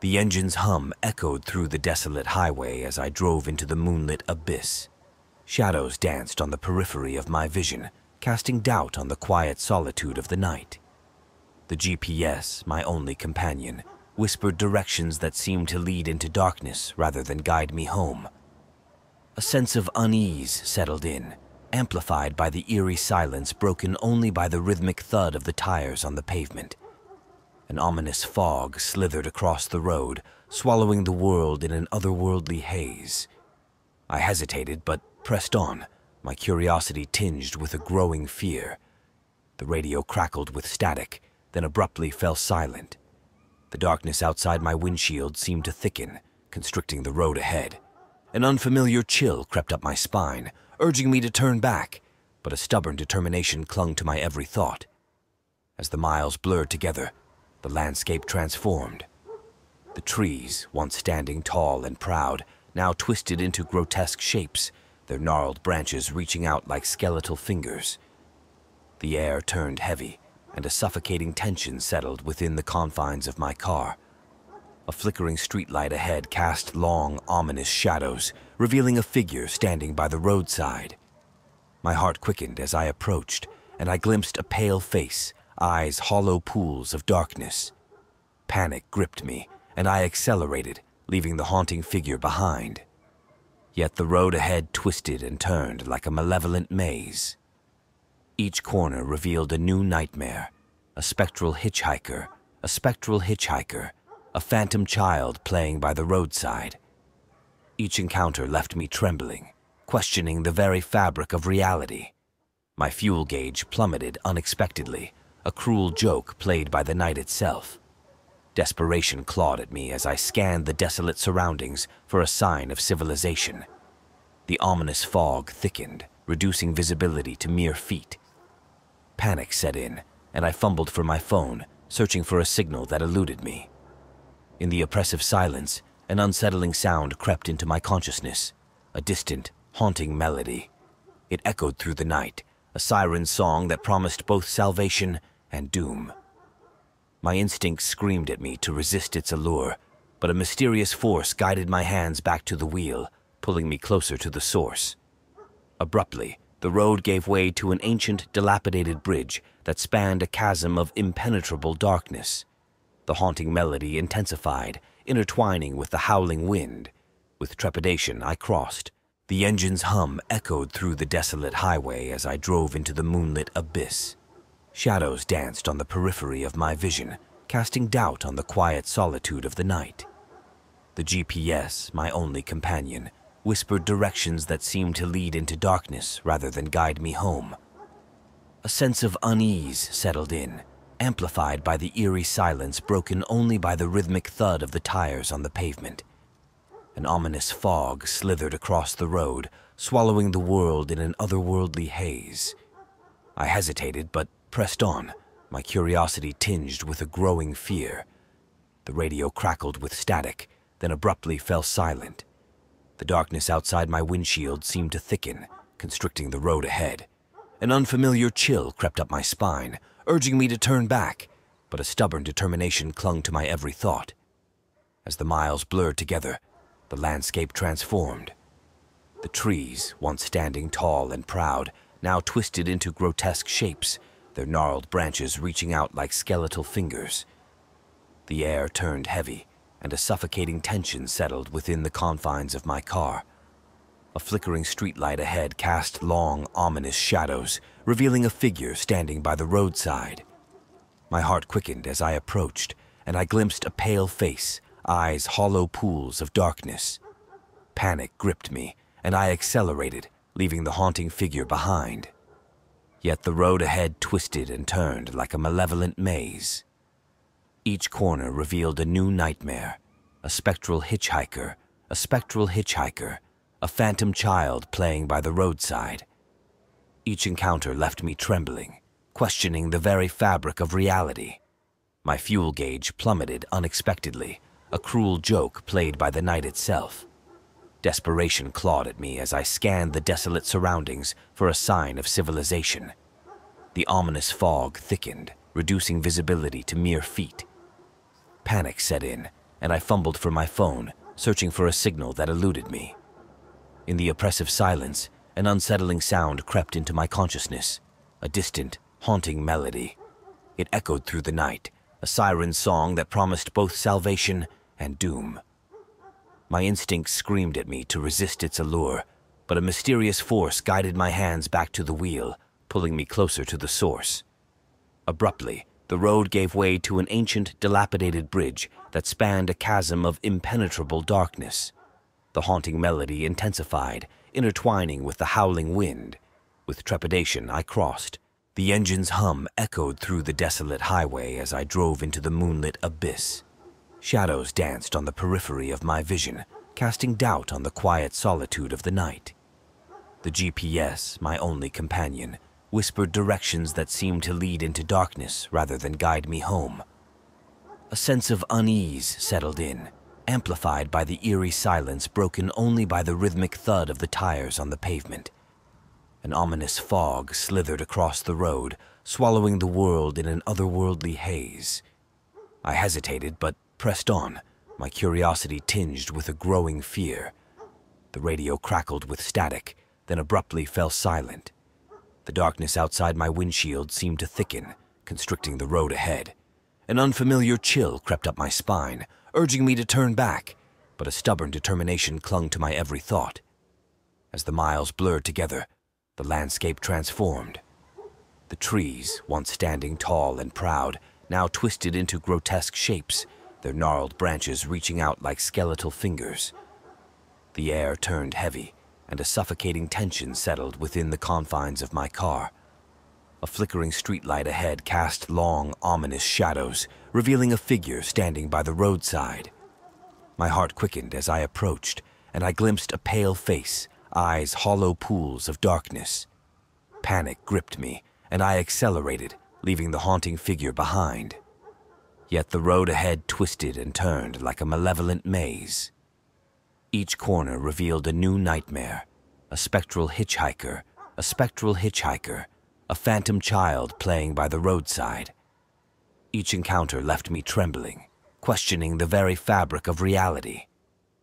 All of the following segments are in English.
The engine's hum echoed through the desolate highway as I drove into the moonlit abyss. Shadows danced on the periphery of my vision, casting doubt on the quiet solitude of the night. The GPS, my only companion, whispered directions that seemed to lead into darkness rather than guide me home. A sense of unease settled in, amplified by the eerie silence broken only by the rhythmic thud of the tires on the pavement. An ominous fog slithered across the road, swallowing the world in an otherworldly haze. I hesitated, but pressed on, my curiosity tinged with a growing fear. The radio crackled with static, then abruptly fell silent. The darkness outside my windshield seemed to thicken, constricting the road ahead. An unfamiliar chill crept up my spine, urging me to turn back, but a stubborn determination clung to my every thought. As the miles blurred together, the landscape transformed. The trees, once standing tall and proud, now twisted into grotesque shapes, their gnarled branches reaching out like skeletal fingers. The air turned heavy, and a suffocating tension settled within the confines of my car. A flickering streetlight ahead cast long, ominous shadows, revealing a figure standing by the roadside. My heart quickened as I approached, and I glimpsed a pale face, eyes hollow pools of darkness. Panic gripped me, and I accelerated, leaving the haunting figure behind. Yet the road ahead twisted and turned like a malevolent maze. Each corner revealed a new nightmare, a spectral hitchhiker, a spectral hitchhiker, a phantom child playing by the roadside. Each encounter left me trembling, questioning the very fabric of reality. My fuel gauge plummeted unexpectedly, a cruel joke played by the night itself. Desperation clawed at me as I scanned the desolate surroundings for a sign of civilization. The ominous fog thickened, reducing visibility to mere feet. Panic set in, and I fumbled for my phone, searching for a signal that eluded me. In the oppressive silence, an unsettling sound crept into my consciousness, a distant, haunting melody. It echoed through the night, a siren song that promised both salvation and doom. My instinct screamed at me to resist its allure, but a mysterious force guided my hands back to the wheel, pulling me closer to the source. Abruptly, the road gave way to an ancient, dilapidated bridge that spanned a chasm of impenetrable darkness. The haunting melody intensified, intertwining with the howling wind. With trepidation, I crossed. The engine's hum echoed through the desolate highway as I drove into the moonlit abyss. Shadows danced on the periphery of my vision, casting doubt on the quiet solitude of the night. The GPS, my only companion, whispered directions that seemed to lead into darkness rather than guide me home. A sense of unease settled in, amplified by the eerie silence broken only by the rhythmic thud of the tires on the pavement. An ominous fog slithered across the road, swallowing the world in an otherworldly haze. I hesitated, but pressed on, my curiosity tinged with a growing fear. The radio crackled with static, then abruptly fell silent. The darkness outside my windshield seemed to thicken, constricting the road ahead. An unfamiliar chill crept up my spine, urging me to turn back, but a stubborn determination clung to my every thought. As the miles blurred together, the landscape transformed. The trees, once standing tall and proud, now twisted into grotesque shapes, their gnarled branches reaching out like skeletal fingers. The air turned heavy, and a suffocating tension settled within the confines of my car. A flickering streetlight ahead cast long, ominous shadows, revealing a figure standing by the roadside. My heart quickened as I approached, and I glimpsed a pale face, eyes hollow pools of darkness. Panic gripped me, and I accelerated, leaving the haunting figure behind. Yet the road ahead twisted and turned like a malevolent maze. Each corner revealed a new nightmare, a spectral hitchhiker, a spectral hitchhiker, a phantom child playing by the roadside. Each encounter left me trembling, questioning the very fabric of reality. My fuel gauge plummeted unexpectedly, a cruel joke played by the night itself. Desperation clawed at me as I scanned the desolate surroundings for a sign of civilization. The ominous fog thickened, reducing visibility to mere feet. Panic set in, and I fumbled for my phone, searching for a signal that eluded me. In the oppressive silence, an unsettling sound crept into my consciousness, a distant, haunting melody. It echoed through the night, a siren song that promised both salvation and doom. My instinct screamed at me to resist its allure, but a mysterious force guided my hands back to the wheel, pulling me closer to the source. Abruptly, the road gave way to an ancient, dilapidated bridge that spanned a chasm of impenetrable darkness. The haunting melody intensified, intertwining with the howling wind. With trepidation, I crossed. The engine's hum echoed through the desolate highway as I drove into the moonlit abyss. Shadows danced on the periphery of my vision, casting doubt on the quiet solitude of the night. The GPS, my only companion, whispered directions that seemed to lead into darkness rather than guide me home. A sense of unease settled in, amplified by the eerie silence broken only by the rhythmic thud of the tires on the pavement. An ominous fog slithered across the road, swallowing the world in an otherworldly haze. I hesitated, but pressed on, my curiosity tinged with a growing fear. The radio crackled with static, then abruptly fell silent. The darkness outside my windshield seemed to thicken, constricting the road ahead. An unfamiliar chill crept up my spine, urging me to turn back, but a stubborn determination clung to my every thought. As the miles blurred together, the landscape transformed. The trees, once standing tall and proud, now twisted into grotesque shapes, their gnarled branches reaching out like skeletal fingers. The air turned heavy, and a suffocating tension settled within the confines of my car. A flickering streetlight ahead cast long, ominous shadows, revealing a figure standing by the roadside. My heart quickened as I approached, and I glimpsed a pale face, eyes hollow pools of darkness. Panic gripped me, and I accelerated, leaving the haunting figure behind. Yet the road ahead twisted and turned like a malevolent maze. Each corner revealed a new nightmare, a spectral hitchhiker, a spectral hitchhiker, a phantom child playing by the roadside. Each encounter left me trembling, questioning the very fabric of reality.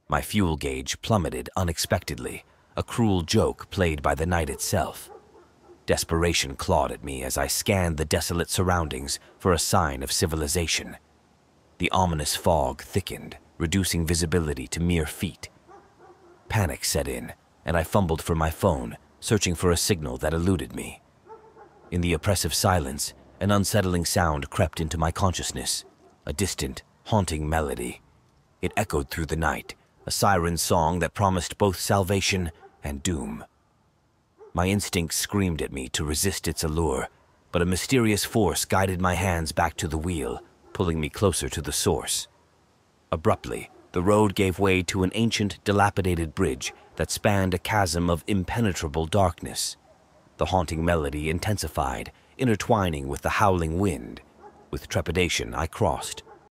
My fuel gauge plummeted unexpectedly, a cruel joke played by the night itself. Desperation clawed at me as I scanned the desolate surroundings for a sign of civilization. The ominous fog thickened, reducing visibility to mere feet. Panic set in, and I fumbled for my phone, searching for a signal that eluded me. In the oppressive silence, an unsettling sound crept into my consciousness, a distant, haunting melody. It echoed through the night, a siren song that promised both salvation and doom. My instinct screamed at me to resist its allure, but a mysterious force guided my hands back to the wheel, pulling me closer to the source. Abruptly, the road gave way to an ancient, dilapidated bridge that spanned a chasm of impenetrable darkness. The haunting melody intensified, intertwining with the howling wind. With trepidation, I crossed.